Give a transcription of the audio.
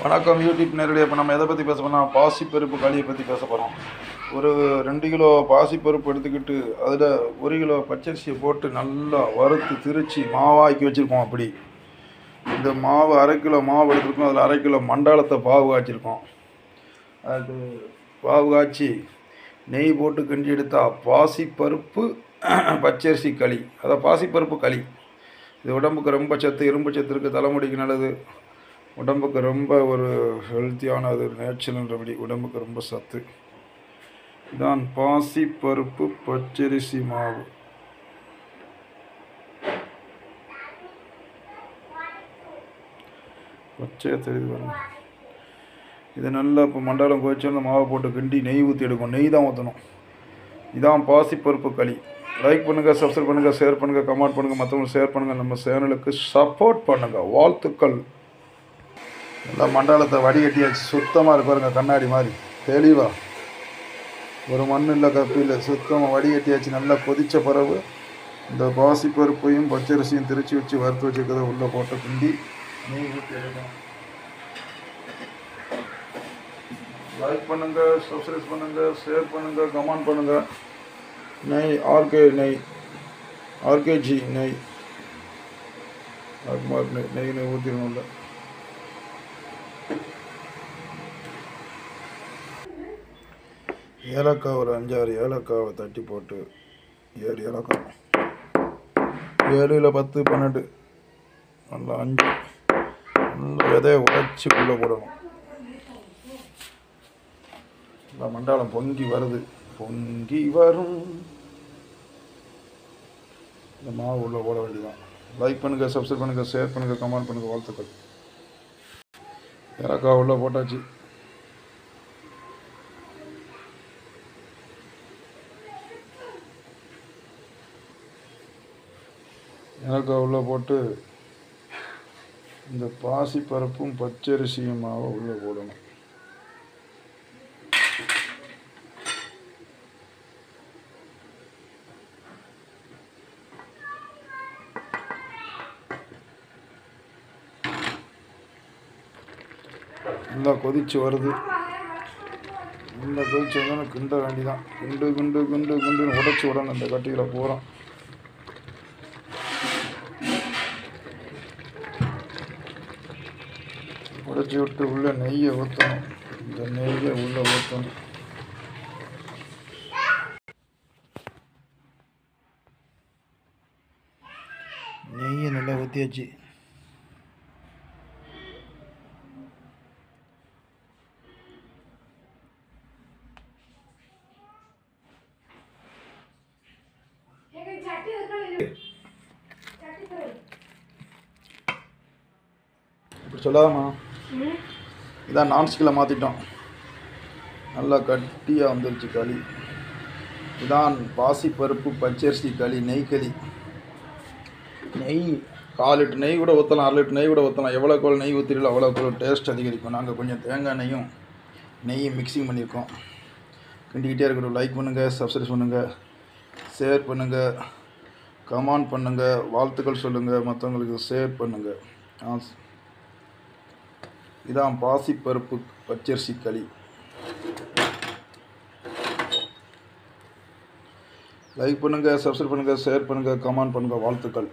வணக்கம் யூடியூப் நேரடி இப்போ நம்ம எதை பற்றி பேச போனால் பாசிப்பருப்பு களியை பற்றி பேச போகிறோம் ஒரு ரெண்டு கிலோ பாசிப்பருப்பு எடுத்துக்கிட்டு அதில் ஒரு கிலோ பச்சரிசியை போட்டு நல்லா வறுத்து திரிச்சு மாவாக்கி வச்சுருக்கோம் அப்படி. இந்த மாவு அரை கிலோ மாவு எடுத்துருக்கோம். அதில் அரை கிலோ மண்டாளத்தை பாவு காய்ச்சிருக்கோம். அது பாவு காய்ச்சி நெய் போட்டு கிண்டி எடுத்தால் பாசிப்பருப்பு பச்சரிசி களி. அதான் பாசிப்பருப்பு களி. இது உடம்புக்கு ரொம்ப சத்து இரும்பு சத்து இருக்குது தலைமுடிக்கு நல்லது. உடம்புக்கு ரொம்ப ஒரு ஹெல்த்தியான அது நேச்சுரல் ரெமடி உடம்புக்கு ரொம்ப சத்து. இதான் பாசிப்பருப்பு பச்சரிசி மாவு. பச்சையாக தெரியுது பாருங்க. இது நல்லா இப்போ மண்டலம் குவிச்சு அந்த மாவை போட்டு கிண்டி நெய் ஊற்றி எடுக்கும் நெய் தான் ஊற்றணும் இதான் பாசிப்பருப்பு களி. லைக் பண்ணுங்கள் சப்ஸ்கிரைப் பண்ணுங்கள் ஷேர் பண்ணுங்கள் கமெண்ட் பண்ணுங்கள் மற்றவங்க ஷேர் பண்ணுங்கள் நம்ம சேனலுக்கு சப்போர்ட் பண்ணுங்கள் வாழ்த்துக்கள். நல்லா மண்டலத்தை வடிகட்டியாச்சு சுத்தமாக இருக்கு பாருங்க கண்ணாடி மாதிரி. தெளிவாக ஒரு மண் இல்லை கப்பு இல்லை சுத்தமாக வடிகட்டியாச்சு நல்லா கொதித்த பிறகு இந்த பாசிப்பருப்பையும் பச்சரிசியும் திரிச்சு வச்சு வறுத்து வச்சுருக்கிறத உள்ளே போட்டு பிண்டி நெய் ஊற்றி எடுக்கணும். லைக் பண்ணுங்கள் சப்ஸ்கிரைப் பண்ணுங்கள் ஷேர் பண்ணுங்கள் கமெண்ட் பண்ணுங்கள் நெய் ஆர்கே நெய் ஆர்கேஜி நெய். நெய் நெய் நெய் ஊற்றிடணும்ல ஏலக்காய் ஒரு அஞ்சாறு ஏலக்காவை தட்டி போட்டு ஏழு ஏலக்காய். ஏழு இல்லை பத்து பன்னெண்டு. நல்லா அஞ்சு. நல்லா விதைய உடச்சி உள்ளே போடணும். நல்லா மண்டாளம் பொங்கி வருது. பொங்கி வரும். இந்த மாவு உள்ளே போட வேண்டியதான் லைக் பண்ணுங்கள் சப்ஸ்கிரைப் பண்ணுங்கள் ஷேர் பண்ணுங்கள் கமெண்ட் பண்ணுங்கள் வாழ்த்துக்கள். ஏலக்காய் உள்ளே போட்டாச்சு. எனக்கு உள்ளே போட்டு இந்த பாசி பருப்பும் பச்சரிசியுமாக உள்ளே போடணும். நல்லா கொதிச்சு வருது. நல்லா கொதிச்சு வந்தோன்னு கிண்ட வேண்டிதான். குண்டு குண்டு குண்டு குண்டுன்னு உடச்சி விடணும் இந்த கட்டிகளை பூரா உடைச்சி விட்டு உள்ளே நெய்யை ஊற்றணும் இந்த நெய்யை உள்ளே ஊற்றணும் நெய்யை நல்லா ஊற்றியாச்சு இப்படி சொல்லாதம்மா. இதான் நான்ஸ்டிக்கில் மாற்றிட்டோம் நல்லா கட்டியாக வந்துருச்சு களி. இதான் பாசிப்பருப்பு பச்சரிசி களி நெய் களி. நெய் கால் லிட்டர் நெய் கூட ஊற்றலாம் அரை லிட்டர் நெய் கூட ஊற்றலாம் எவ்வளோ கோல் நெய் ஊற்றிடலாம் அவ்வளோ டேஸ்ட் அதிகரிக்கும். நாங்கள் கொஞ்சம் தேங்காய் நெய்யும் நெய்யும் மிக்சிங் பண்ணியிருக்கோம். கிண்டிக்கிட்டே இருக்கட்டும் லைக் பண்ணுங்கள் சப்ஸ்கிரைப் பண்ணுங்கள் ஷேர் பண்ணுங்கள் கமெண்ட் பண்ணுங்கள் வாழ்த்துக்கள் சொல்லுங்கள் மற்றவங்களுக்கு ஷேர் பண்ணுங்கள் ஆ இதான் பாசிப்பருப்பு பச்சரிசி களி. லைக் பண்ணுங்கள் சப்ஸ்கிரைப் பண்ணுங்கள் ஷேர் பண்ணுங்கள் கமெண்ட் பண்ணுங்கள் வாழ்த்துக்கள்.